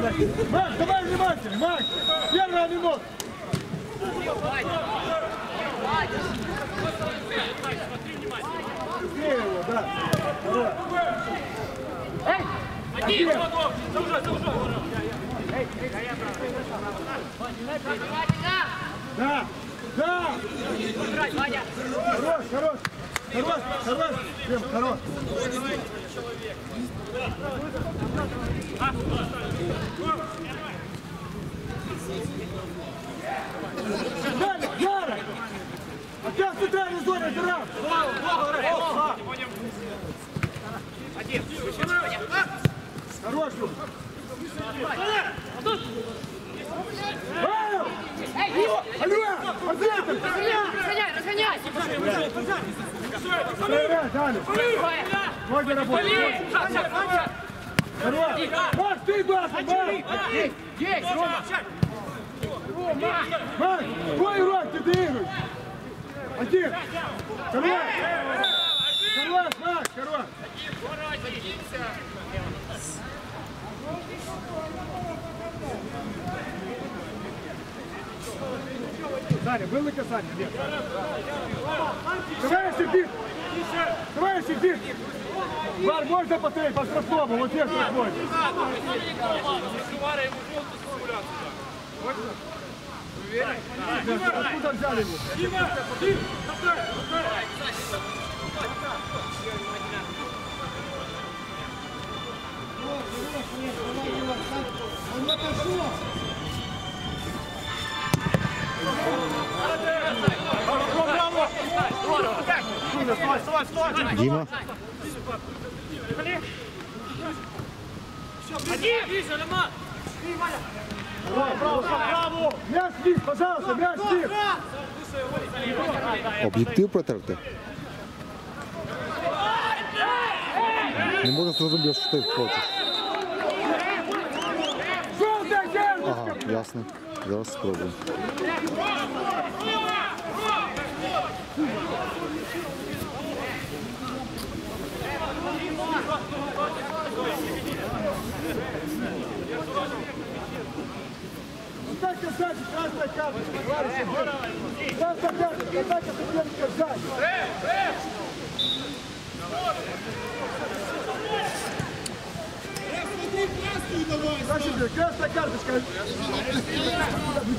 Макс, давай внимательно, Макс. Первая минута. Его, да. Хорош. Один. Загружай, загружай. Да, да. Хорош, хорош. Хорош, хорош. Дим, хорош. Далее, Яра! Опять в центральной зоне, Зирам! Один. Хорош, Люк! Павел! Алло! Ответь! Разгоняй, разгоняй! Проверяй, далее! Можно работать! Хорош! Макс, ты бас, Макс! Есть, Рома. Макс, твой урок, ты двигай! Один! Хорош! Хорош, Макс, хорош! Саня, было касание? Нет. Давай, Сергей! Давай, Сергей! Вар, можно повторить по штрафному? Вот здесь штрафной. Симуляцию. Откуда взяли его? Дима, Дим, давай, давай. Вниз! Об'єктив протерти. Не можу зрозуміти, що ти хочеш. Ага, ясно. Зараз спробуємо. Так сзади, красная карточка, товарищи! Красная карточка, атака соперника сзади! Значит, красная карточка.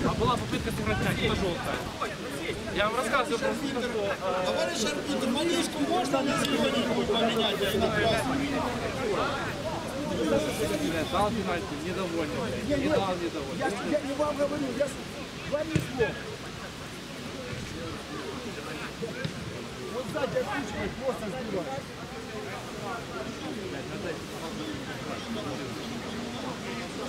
А была попытка мяч, это желтая. Я вам рассказываю просто, что э, Товарищ арбитр, манишку можно на сегодня-нибудь поменять, дал пенальти, недовольный. блядь, Не дал недовольный. Я, не вам говорю, я с вами слов. Вот сзади откручивать, просто сбивать.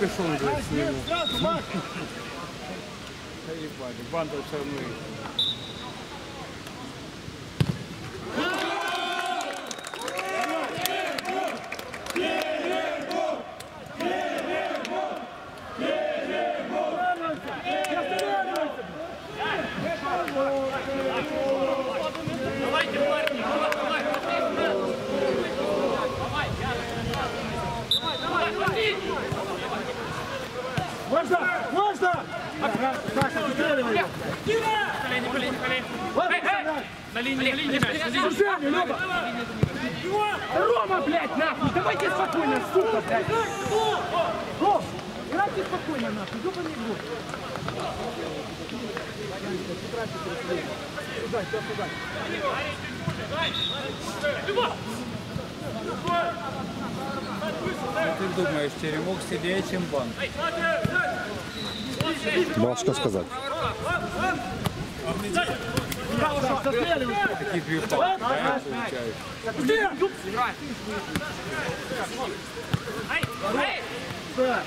капюшон, блядь, сниму. Ебать, банда все равно сильнее, чем банк. Мало что сказать. Такие две палки, да, получаются. Да.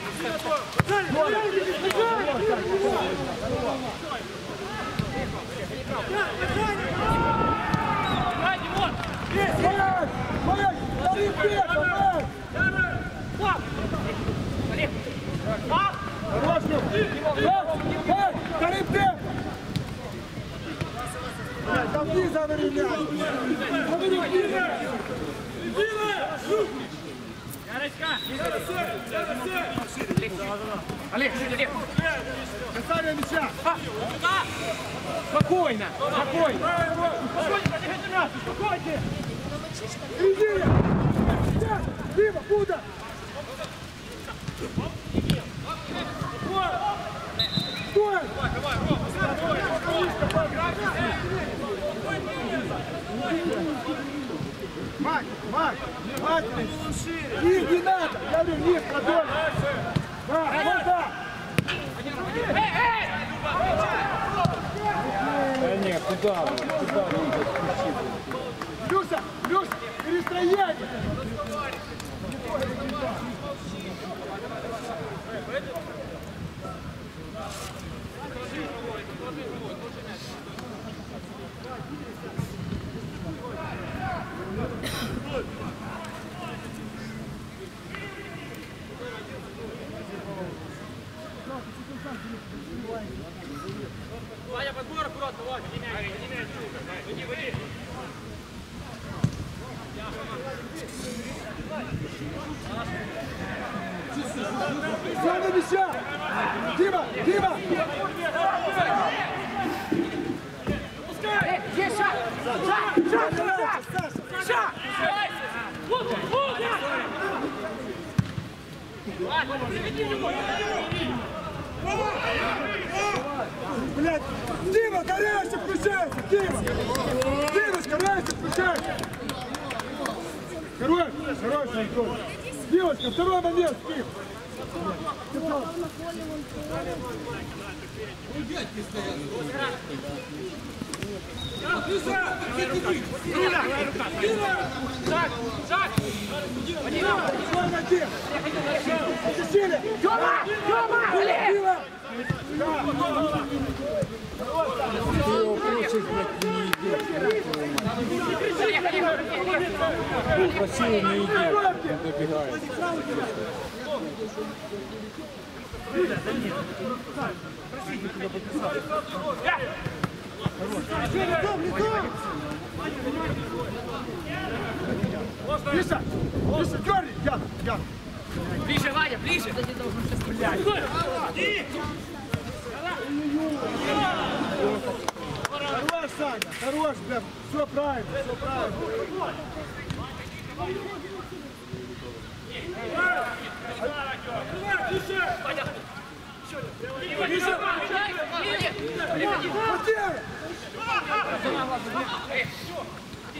правильно, хорош, бля, все правильно, все правильно.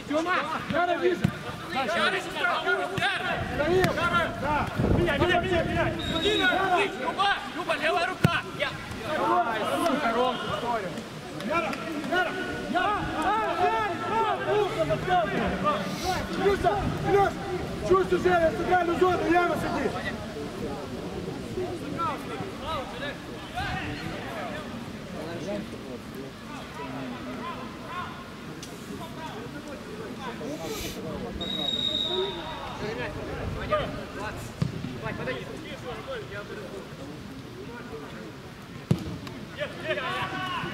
Тёма, надо вижу. Да, меня, меня, меня, меня. Люба, Люба, левая рука. Я. Здорово, здорово, здорово. Плюса! Плюс! Чувствуй себя центральную зону, Яра, сиди! Давай смешнее.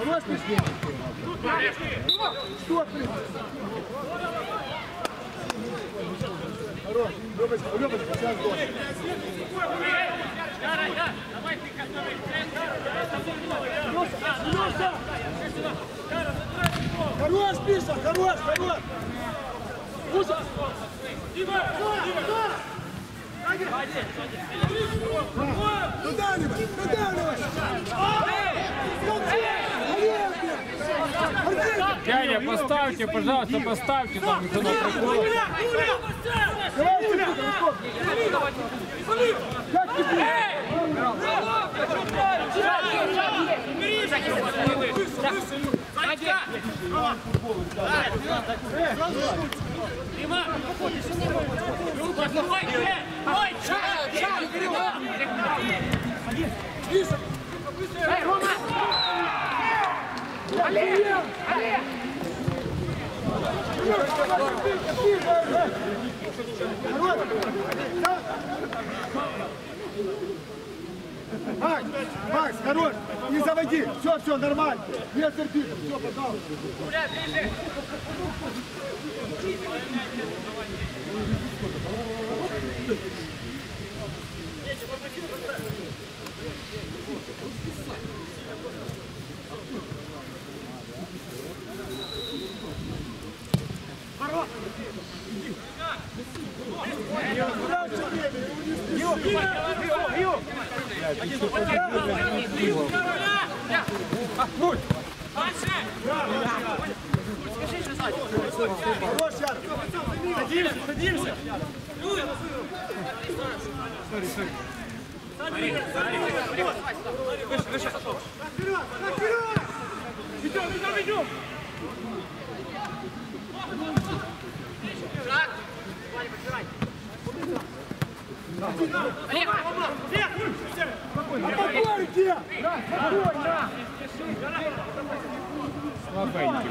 Что ты? Хорош. Любочка, Любочка, сейчас гол. Илюша! Хорош, Миша, хорош, хорош! Слушай! Выдавливай, выдавливай! Дядя, поставьте, пожалуйста, поставьте там, кто на прикол. Давай, Сергей, Как тебе? Макс, Макс, хорош, не заводи, все, все, нормально, не терпи, все, пожалуйста. Хорош, Яр. Садимся, садимся. Вперед, вперед! Идем, идем, идем. А подбор где? Слабенький.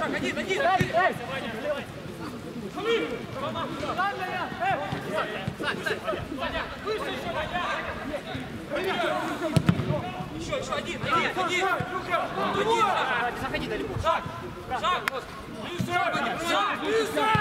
слабенький? Еще, еще один, один, один. Заходи далеко. Шаг, шаг. Шаг, шаг.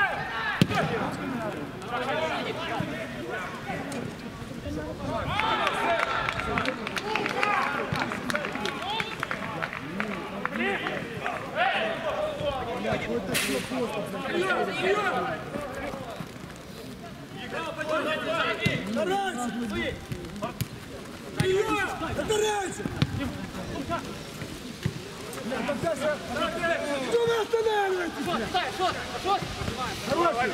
Старайся! Вперед! Старайся! Что вы останавливаетесь? Стой, шот, шот. Хороший.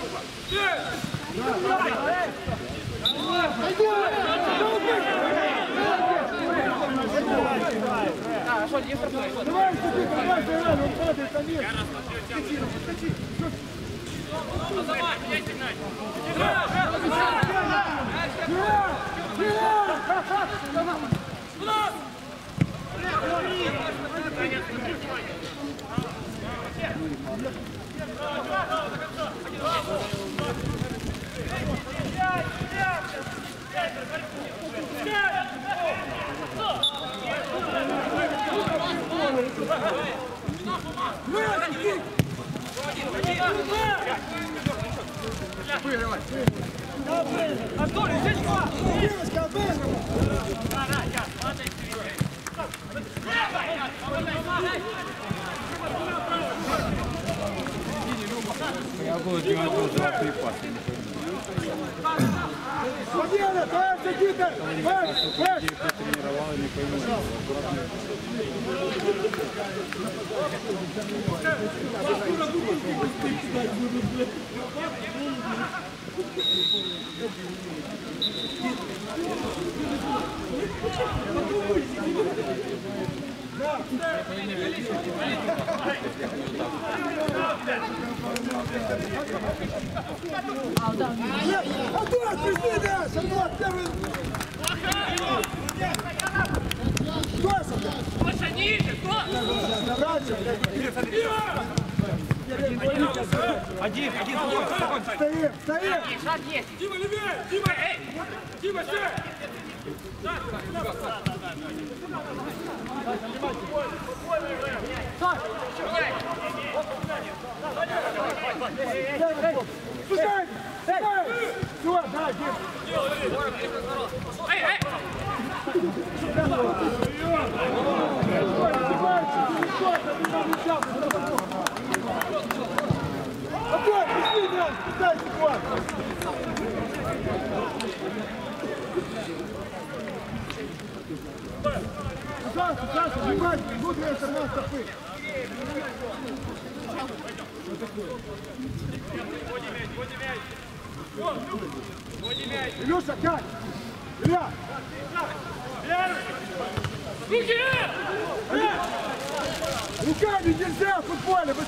А, шот, не штрафной, шот. Давай, ступи, давай, давай, он падает, конечно. Подскочи, ну, подскочи. Девочка, обыгрывай. Я Выигрывай! Буду делать вот золотые пасы. Победа, давай, Никита. Бэк, бэк. Тренировал и не пойму. Антон, пришли дальше, Антон, первый. Стой, Саша. Паша, ниже, стой. Дальше. Один, один, спокойно, спокойно. Стоим, стоим. Шаг есть. Дима, левее! Дима, эй! Дима, сядь! Пускай, пускай. Все, да, Дим. Эй, эй. Антон, Пожалуйста, Саша, внимательно, внутренняя сторона стопы. Илюша, как? Илья! Руки! Руками нельзя в футболе, вы с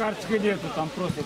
Желтой карточки нету, там просто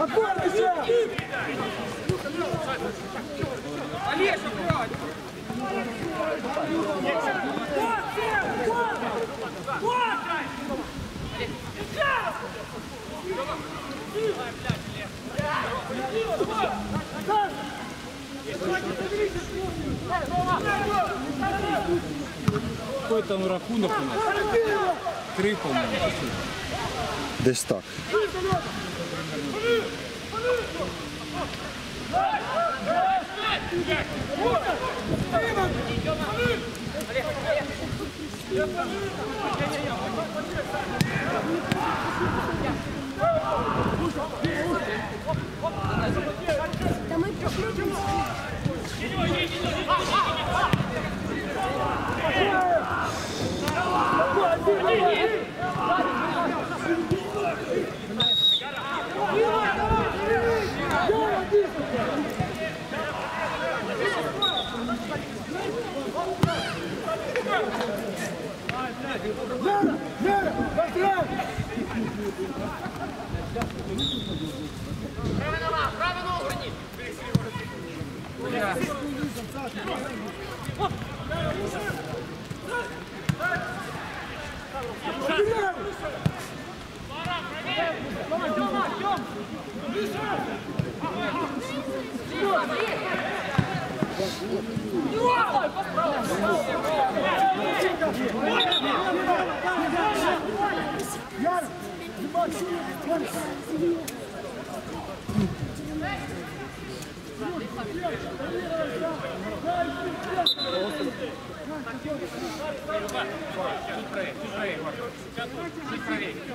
Отбор, Россия! Олеж, аккуратно. Какой там рахунок у нас? Три, по-моему. Десь так. Да мы проходим. Лера! Лера! Быстрее! Право нога, право ногу гони. Быстрее! Яра!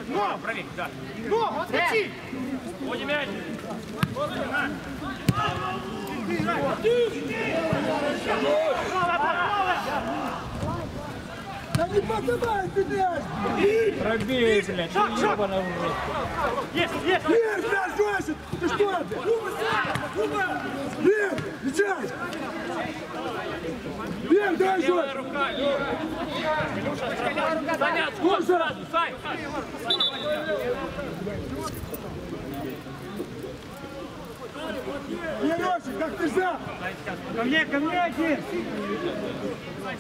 Но! Правее, да. Ну, отскочи! Вводи мяч. Да не поднимай ты мяч! Пробей, блядь, ебаный в рот. Лер, мяч бросит! Ты что это? Лер, мячай! Лер, дай Левая еще! рука, левая. Саня, отскок сразу, Сань. Ярочек, как ты взял? Ко мне, ко мне один. Не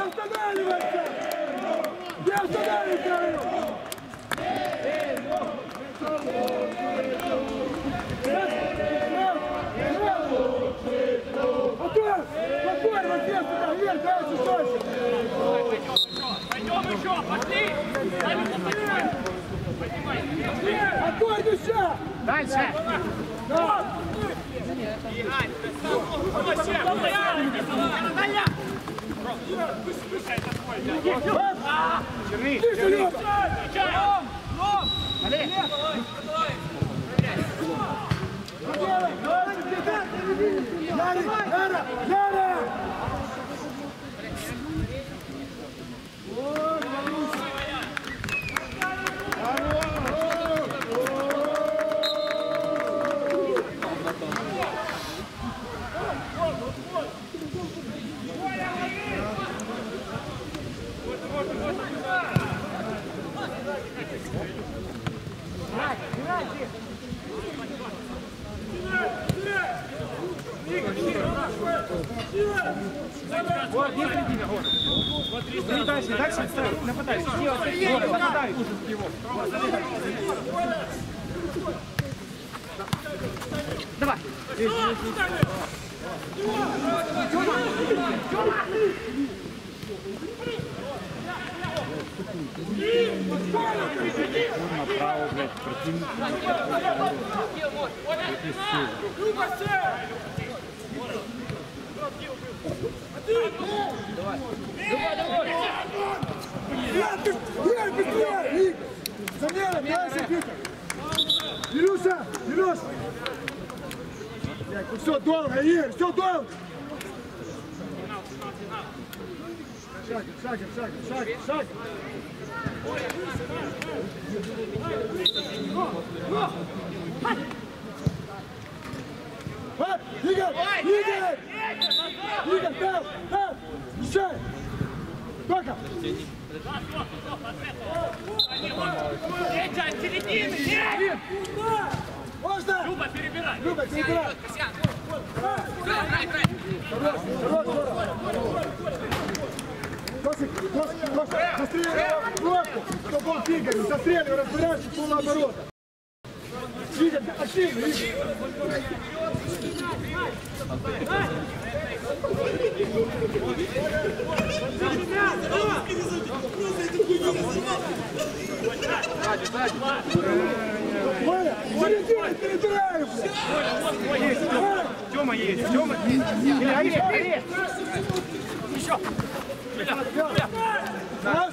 останавливайся! Не останавливайся! Антон! Спокойно, вот здесь, туда, вверх, дальше, дальше! Пойдем еще, пошли. Санюха, поднимай. Антон, мяча! Дальше. Тише, Лёва! Яра, Яра, Яра! Тёма есть, Тёма есть. Раз,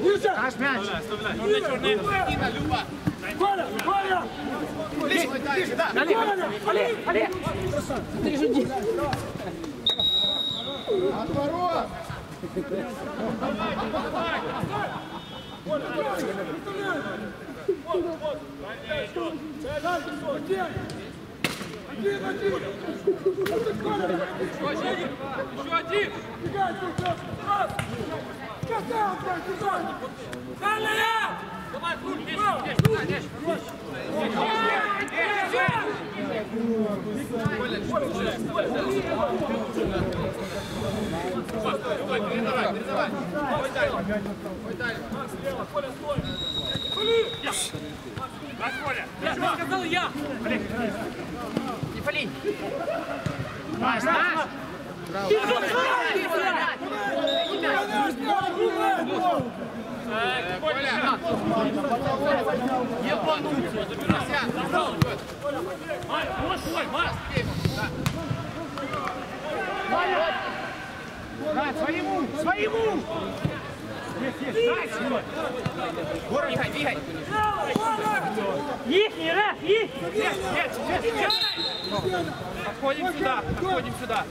Миша! Наш мяч. Черный, черный. Коля, Коля! Коля! Олег, Олег! Отворот! Один, один! Еще один! Бегай, только! Раз! Какая он там, куда? Далее! Давай, Фруль, весь, весь, весь, весь! Я сказал я! Не пали! Наш, наш! Вот твой, Макс! Своему! Своему! Двигай, двигай! Ихний, Рэф, их! Нет, нет, нет, нет! Отходим сюда, отходим сюда.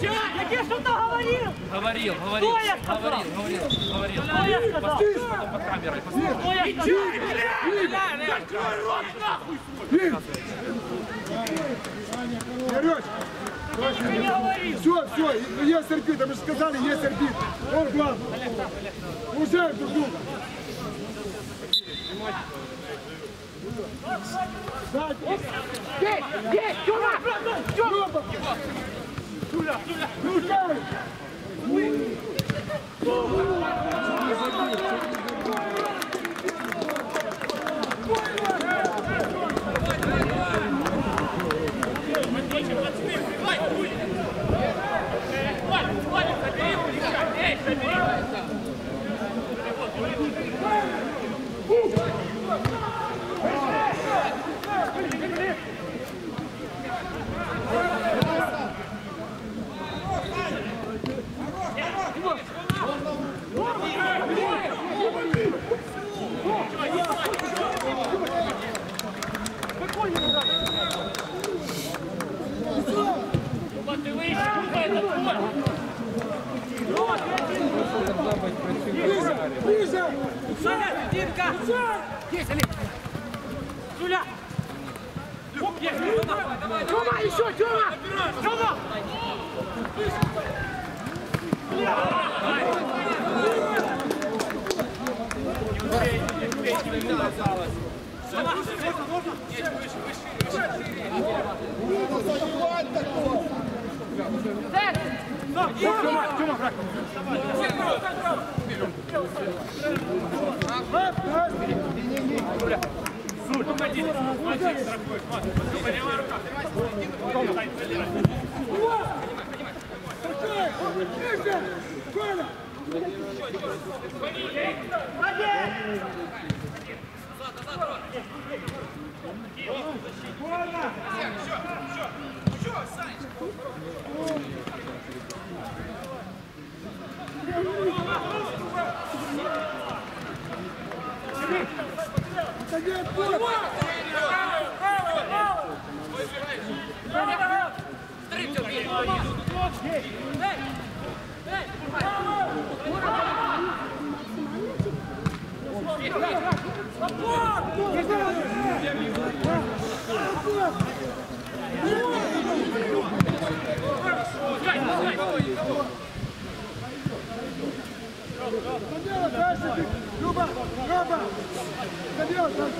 Я тебе что-то говорил! Говорил, говорил, Что я сказал? говорил, говорил, говорил. Что я сказал? Потом под камерой посмотрим. Что я сказал? Открой рот нахуй! Сереж! Все, все, есть арбитр, мы же сказали, есть арбитр. Он главный. Уважаем друг друга. Здесь! Здесь! Тёма! Тёма! Пускай! Валя, 오! Ближе! Ближе! Суля, Динка! Есть, Олег! Суля! Тёма, еще, Тёма! Тёма! Забивать такого! Ближе! Коля! Это не отбор! Смотри, кто бьет! Забила, ты. Люба, Роба. Забила, дальше.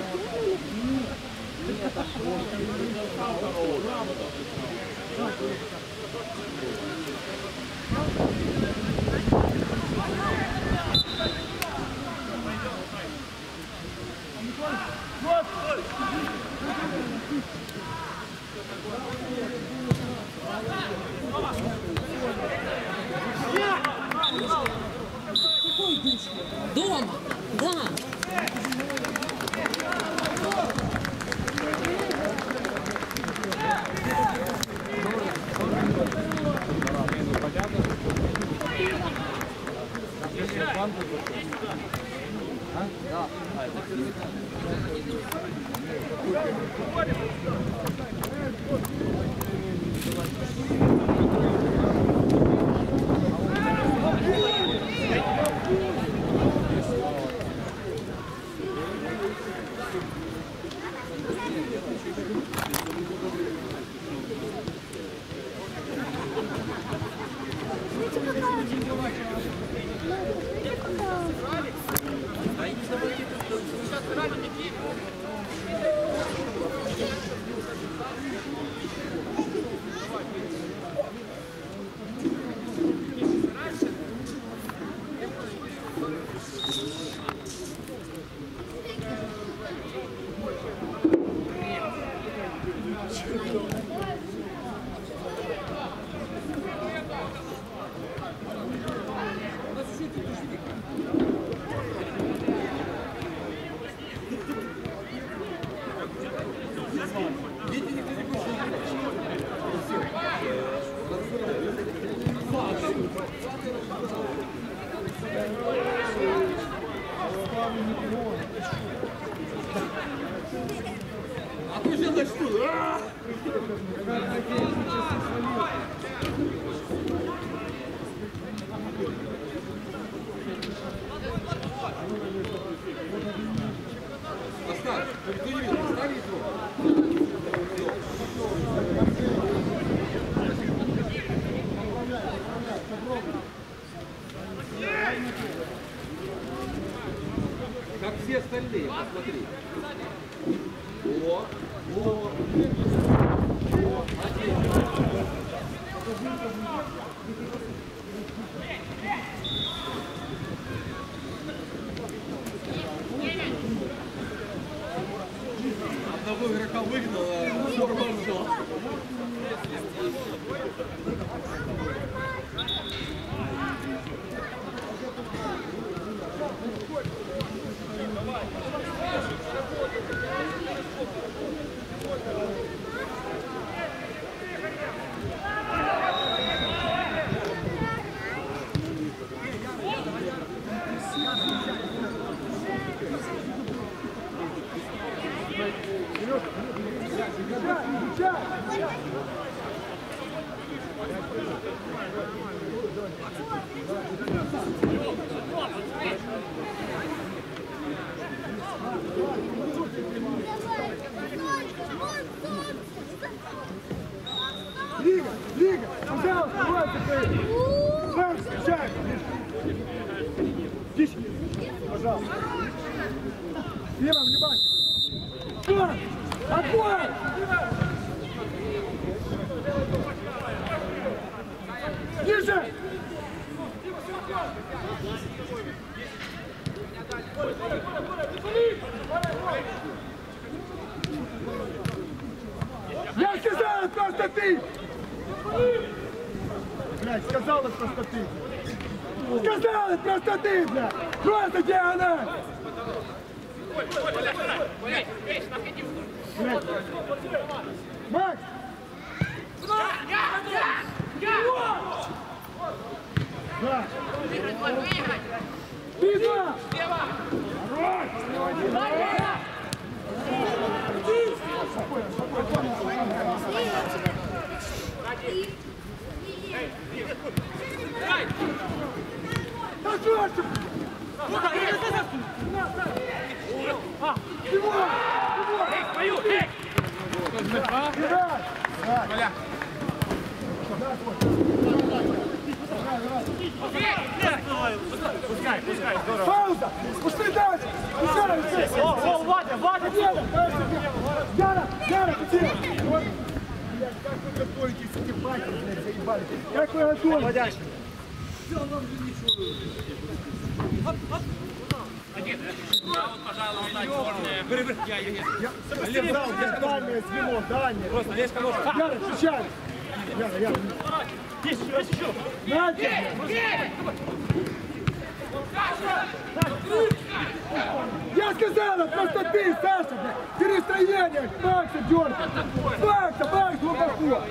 Внимание. Скорость! Отбой! Ниже! Я сказал, просто ты! Блядь, сказал это просто ты! Сказал это просто ты, блядь! Просто диагональ! Макс! Да. Выиграть, выиграть! Ты да! Слева! Спокойно, спокойно, спокойно. Да, Джорджик! Пускай, пускай, здорово. Пауза! Пусти дальше! Пускай! О, о, Вадя, Вадя! Яра, Яра, ты Блядь, как вы готовитесь стебать, блядь, заебали. Как вы готовитесь? Все, нам же ничего. Оп, оп. Лев, дал, я дальнее звено, дальнее. Просто лезь хорошо. Яра, встречай! Яра, Яра. Есть еще, есть еще. Надя! Я сказала, просто ты, Саша, перестроение, Макса дергай. Макса, Макс, глубоко.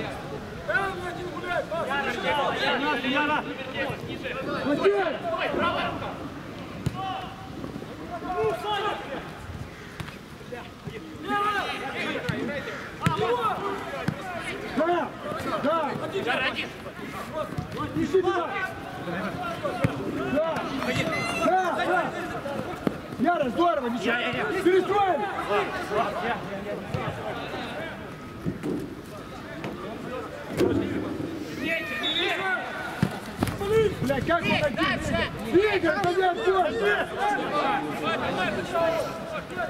Владимир! Да, да. Ищи туда. Да, да, да. Яра, здорово. Перестроили. Блядь, как он один? Игорь, да не отбой!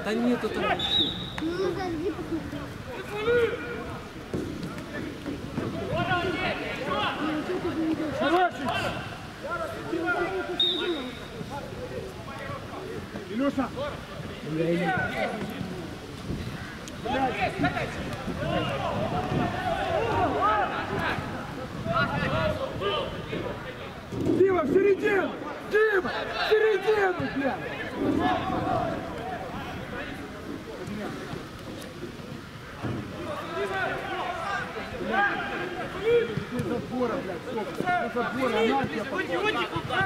Да нету там. Ну, зайди посмотри. Хороший! Илюша! Дима, в середину! Дима, в середину, блядь! Забора, блядь, забора, на тебя Лёва, не стои,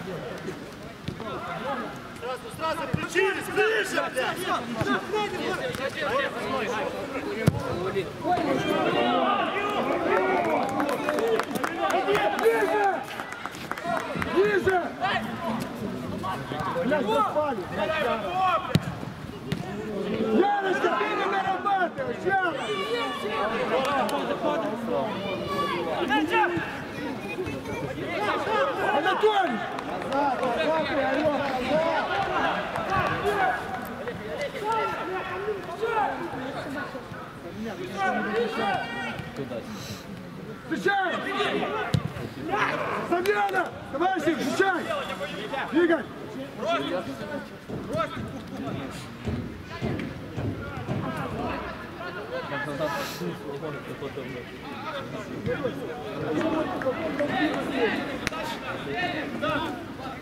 стои! Сразу включились, ближе, блядь! Ниже! Ниже! Блядь, попали! Яночка, ты не нарабатываешь, Яна! Анатолий! Назад, назад, ты орёшь, Встречай! Замена! Товарищи, встречай! Игорь! Вот, вот, вот,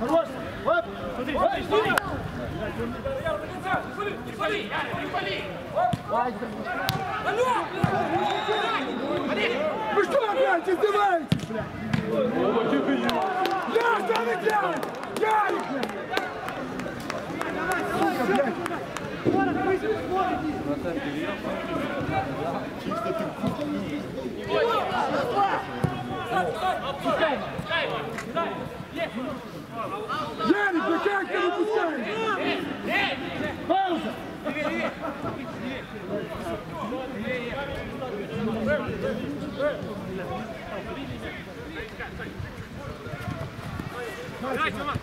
Хорош! Оп! Смотри, смотри, смотри! Вы что опять издеваетесь, блядь? Я что вы делаете? Ярик, блядь! Сука, блядь! Ярик, ну как ты выпускаешь? Пауза! Давай,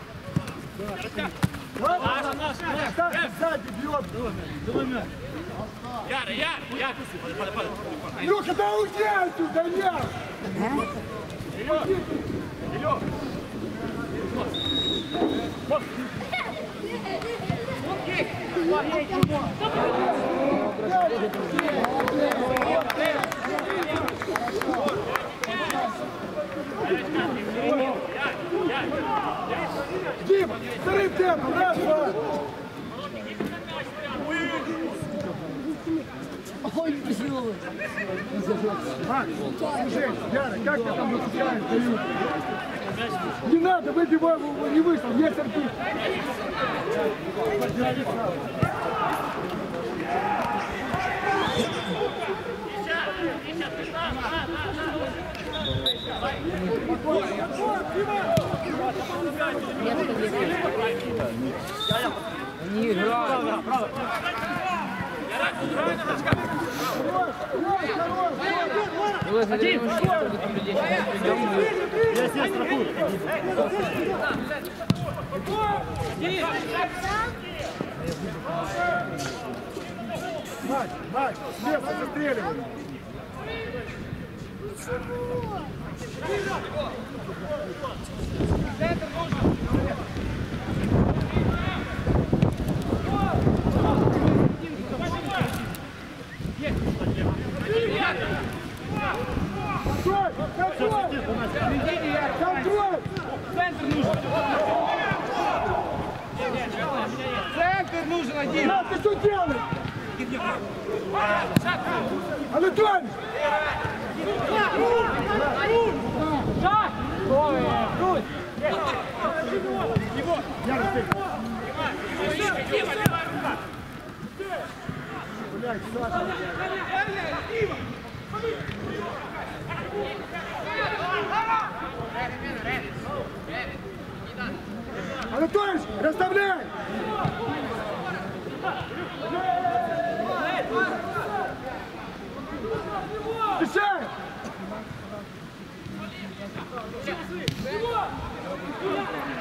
Тёма! Так, сзади бьет. Яр, Яр, Яр! Падай, падай, падай. Илюха, да уйди отсюда, я! Дима, вторым темпом, раз, два. Макс, слушай, Яра, как ты там выпускаешь? Не надо, выбивай его, не вышел, есть арбитр. Макс, Макс, с места застреливай. Контроль! Контроль! Контроль! Центр нужен один. На, ты что делаешь? Анатолий! Шаг! Ой, круть! Яра, ты. Блядь, Саша. Анатольевич, расставляй! Решай! Блядь!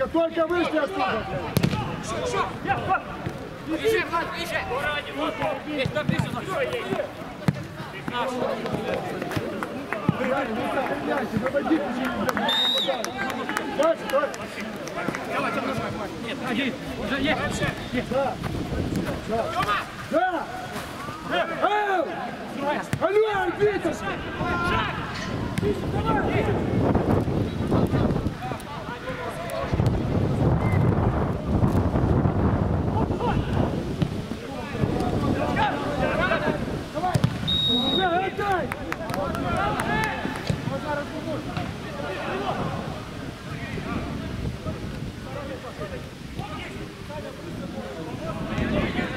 Сука, только вышли отсюда! Ищи, Влад, ищи! Есть, там ближе, но есть. Ну сохраняйте, выводите через Дальше, дальше! Нет, один, уже есть. Да! Да! Эй! Алло, арбитр! Да, отдай!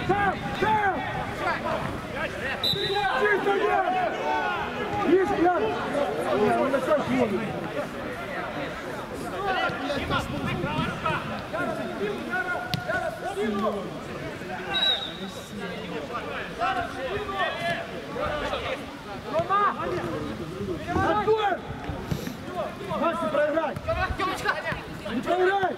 Там! Там! Чисто, Яр! Видишь, Яр? Не, он на что смотрит? Отбой! Макси, проиграй! Не проиграй!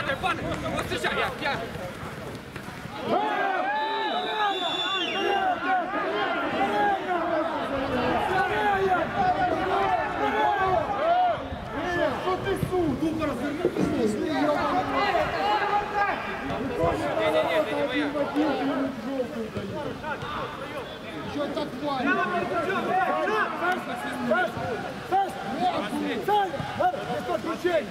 Падай, падай, падай! Вот встречай, я, я. Что ты суд? Ну, Не-не-не, это не моя. Что так валит? Без подключения!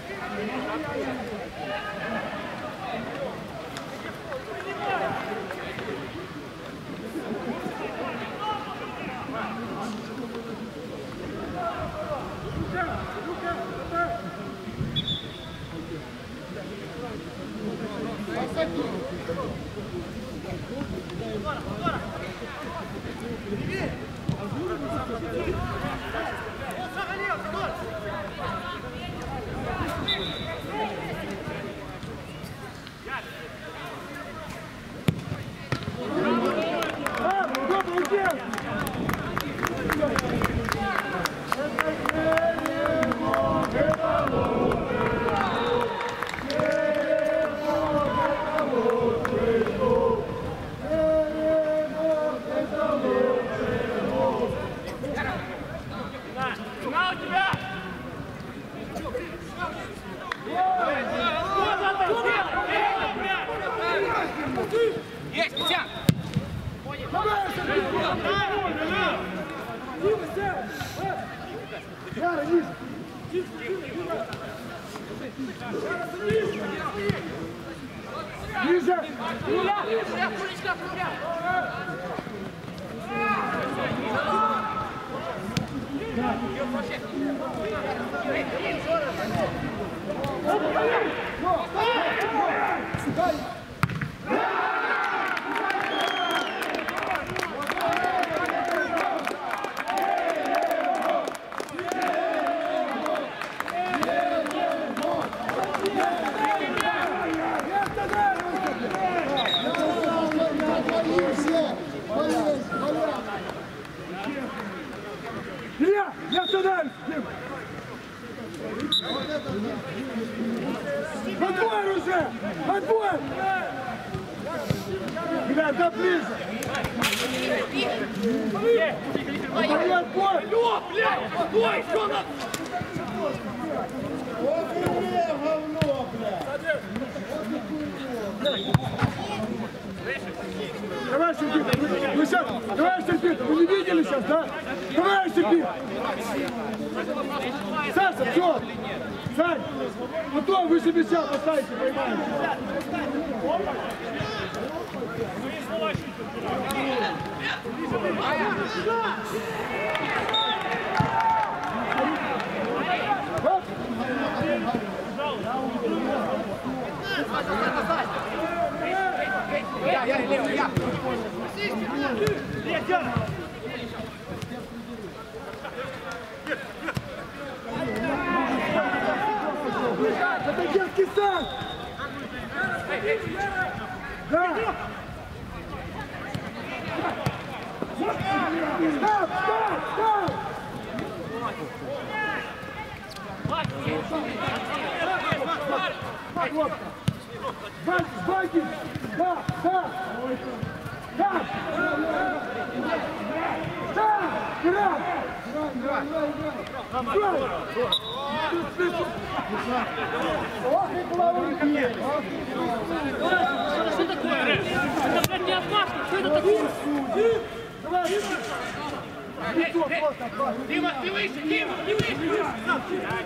Дима, ты выше, Дима, ты выше!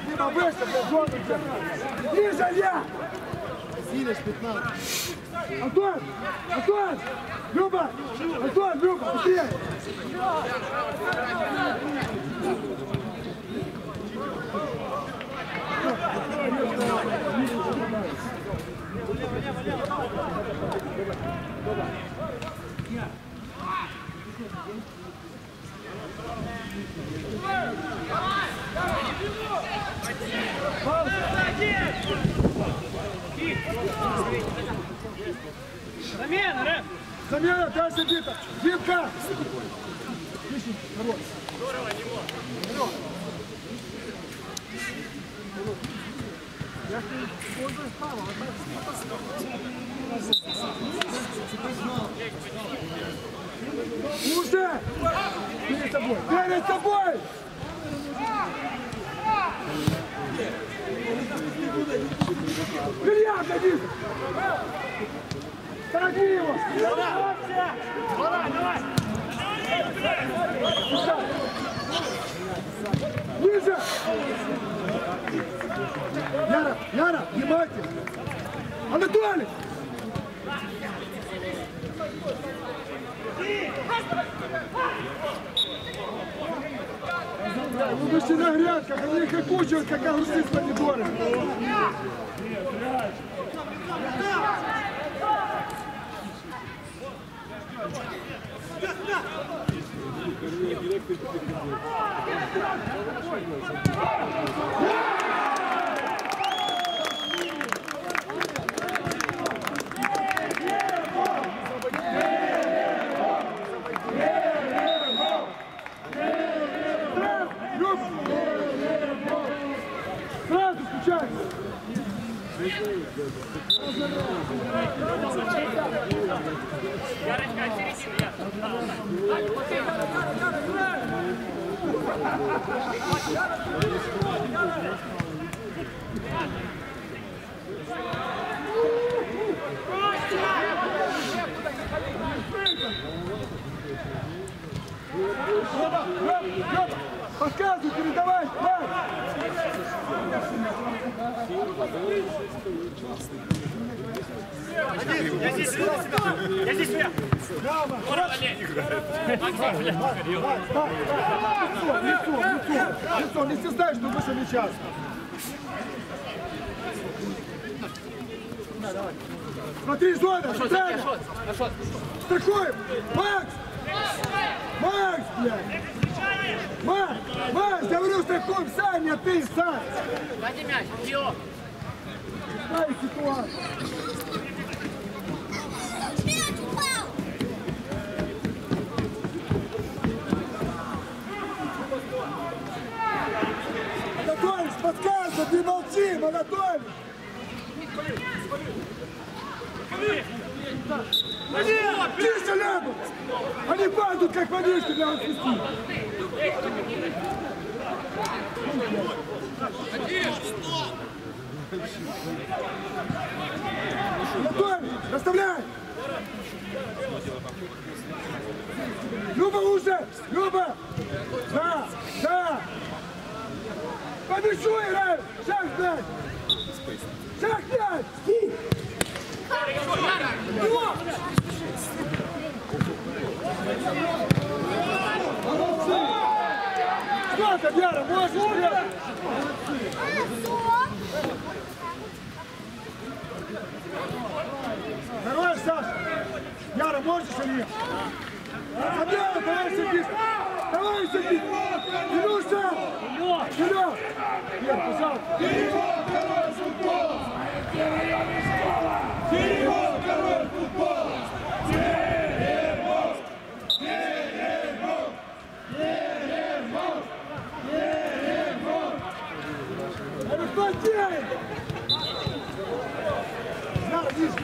Дима, выше, блядь, зону держи. Ниже, я! Силишь 15. Антон! Антон! Люба! Антон, Люба, быстрее! Замена, Рэм! Замена, дальше бита! Витка! Уже! Перед тобой! Перед тобой! Илья, годи! Тороги его! Давай, давай! Ниже! Яра, Яра, внимательно! Анатолий! Вы вышли на грядках, а они как куча, как огурцы с помидорами. Люб! Показывай, передавай! Я. Здесь, я здесь вверх. Лицо, лицо, лицо, не стесняй, что выше мяча. Смотри, зона, центрально. Страхуем. Макс! Макс, блядь! Макс! Макс, говорю, страхуем, Саня, ты, Сань! Дайте мяч, Дио. Дай ситуацию. Мяч упал! Анатольевич, подсказывай, не молчи, Анатольевич! Тише, Лебу! Они падают, как водички для отпусти! Анатольевич, расставляй! Люба уже! Люба! Да! Да! Побежу играю! Шаг пять! Шаг пять! Ски! Его! Что ты, Вера, можешь сделать? Хорош, Саша! Яра, можешь или нет? Забьяна, давай садись! Давай садись! Илюша! Вперед! Нет, пожалуйста! Это кто делает? Яра, видишь?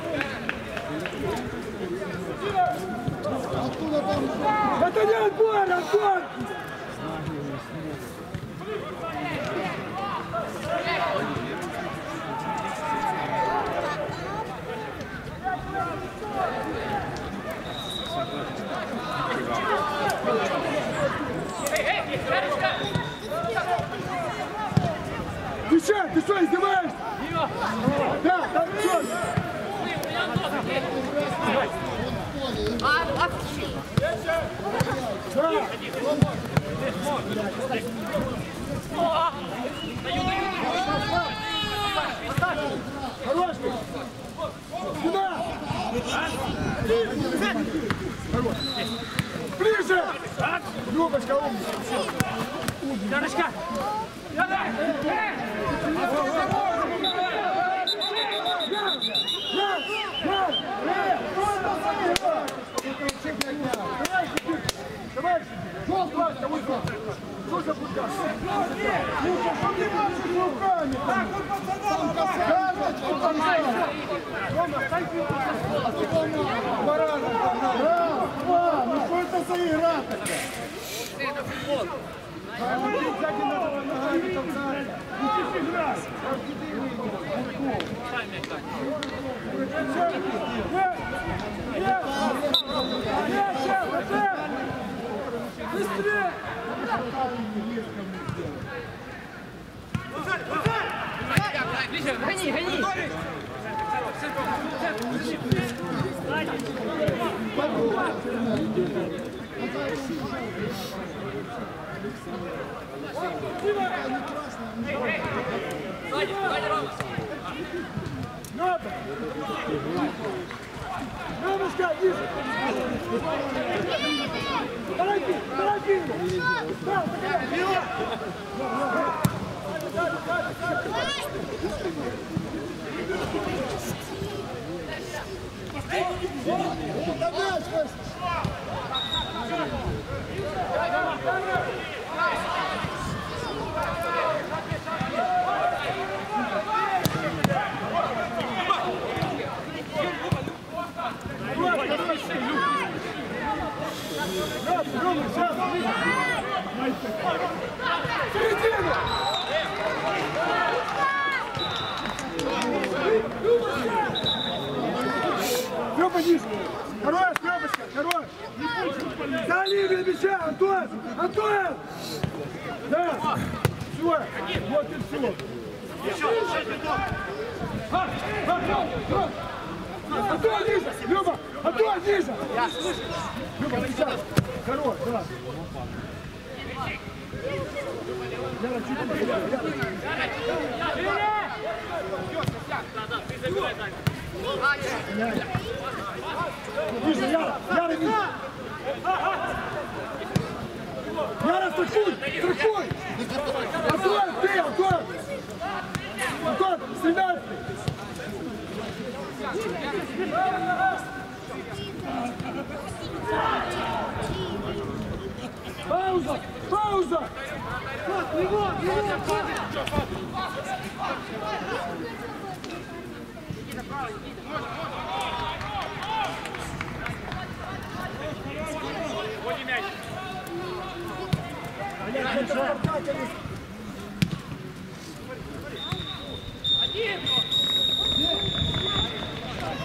Это не отбор, отбор! Ты что, ты что, издеваешься? Да, там что? Да. Хорош ты! Сюда! Хорош. Ближе! Любочка, умница! Яночка. Давай, Жёлт, Васька, вот так. Что за футбол? Лука, что ты машешь руками? Так, вот пацанам давай! Рома, дай Два раза. Раз, два. Ну что это за игра такая? А вот ты Пауза! Пауза!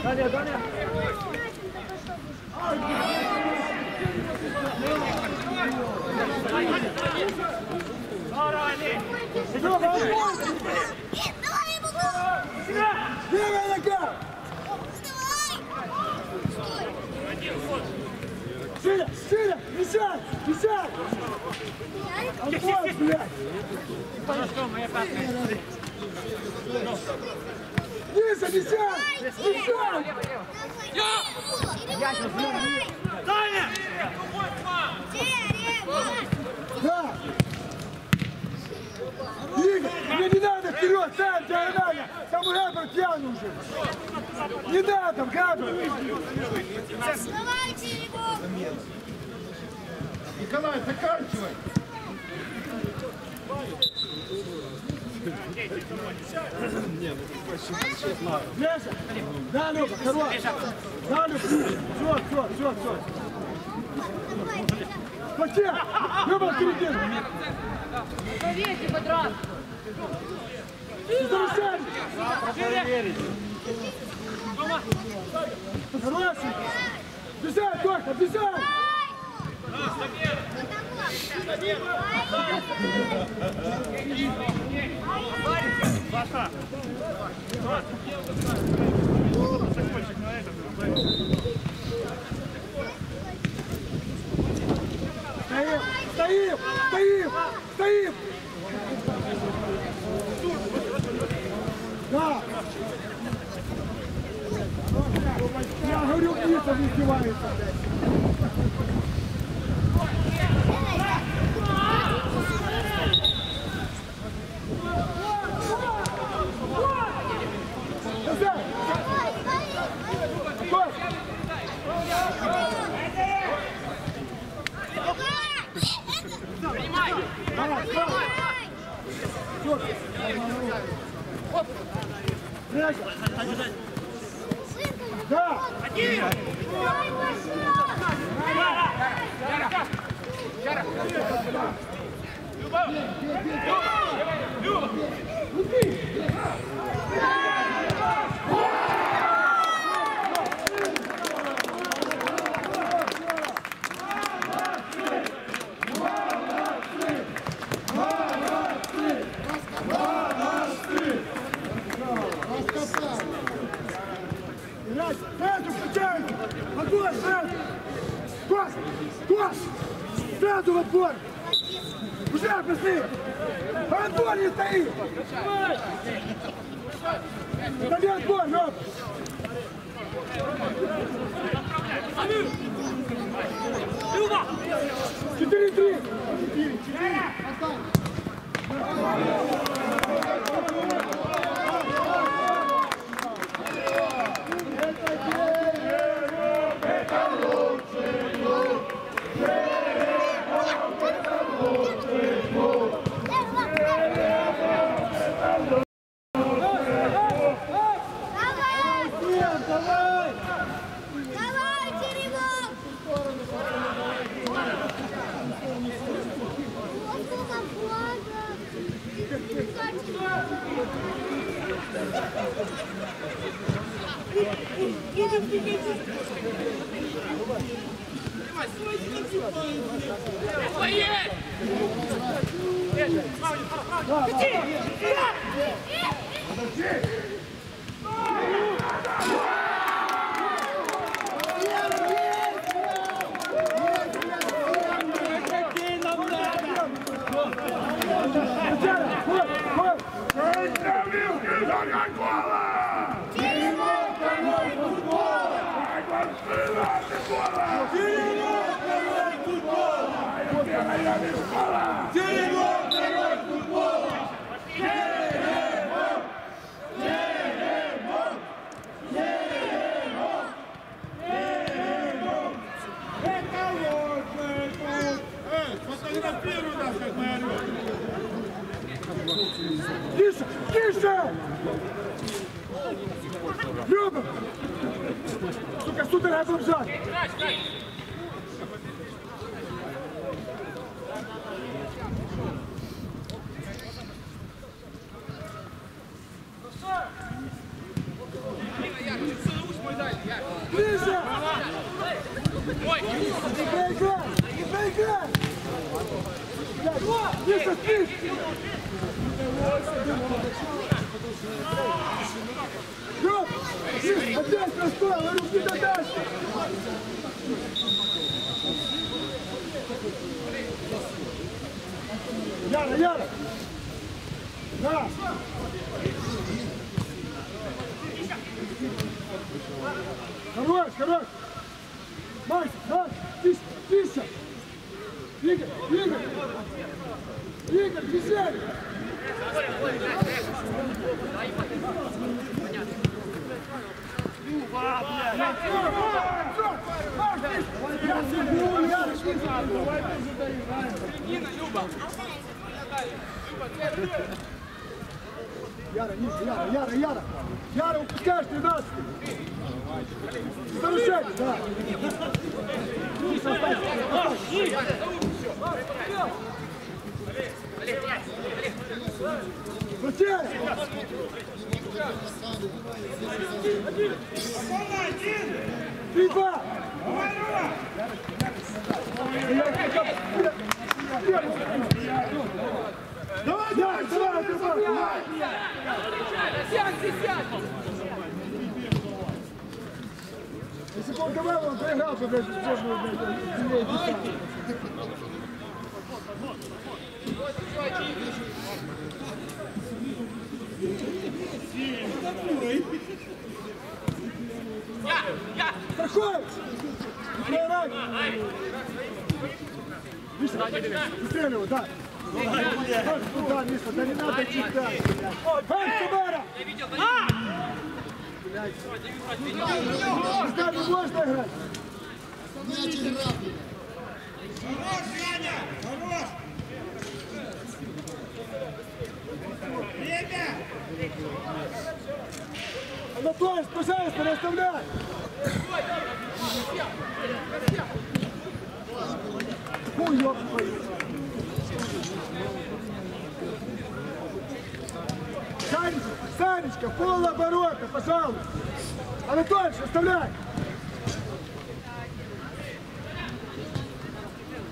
Далее, далее. Лёва, отбой! Давай ему Левая нога! Силя, Силя, мешай, мешай! Антон, блядь! Ниже, мешай! Мешай! Давай! Да! Игорь, мне не надо вперед, ставь диагонально! Там Габр пьяный уже! Не надо, Габр! Давай, Черегов! Николай, заканчивай! Леша! Да, Люба, хорош! Да, Люба! Все, все, все, все! Плаче! Люба, впереди! Поверьте хоть раз. Зарушай! Хороший! Бежай, Тоха, бежай! Стоим! Стоим! Стоим! Стоим! Да! Я говорю, вниз он издевается, Подожди! Подожди! minha cola! Desmonta muito bola! Água fina de bola! Desmonta muito bola! Eu é a minha escola! Desmonta muito bola! Fotografia, Rodolfo, Mário! Isso! Isso! É Люба! Сука, судорога бомжа! Ближе! Не проиграй! Не проиграй! Блядь, Миша, Миш, опять простой, а руки до дальше! Яра, Яра! Да! Хорош, хорош! Макс, Макс, тише, тише! Игорь, Игорь! Игорь, движение! Яра, ниже, Яра, Яра, Яра! Яра, упускаешь 13 Нарушение, да! Ниже, оставь, Потеря! Три, два! Давай, давай, давай, давай! Если бы он говорил, он проиграл бы, блядь, сложную, блядь, сильнее дистанцию. Проходит! Проиграй! Миша, быстрее его, да! Да, Миша, да не надо читать! Эй, Самара! Пускай не можно играть! Мяч на плащ, пожалуйста, не оставляй! Ой, ёб твою! Санечка, Санечка, полоборота, пожалуйста! Анатольевич, оставляй!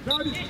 Санечка!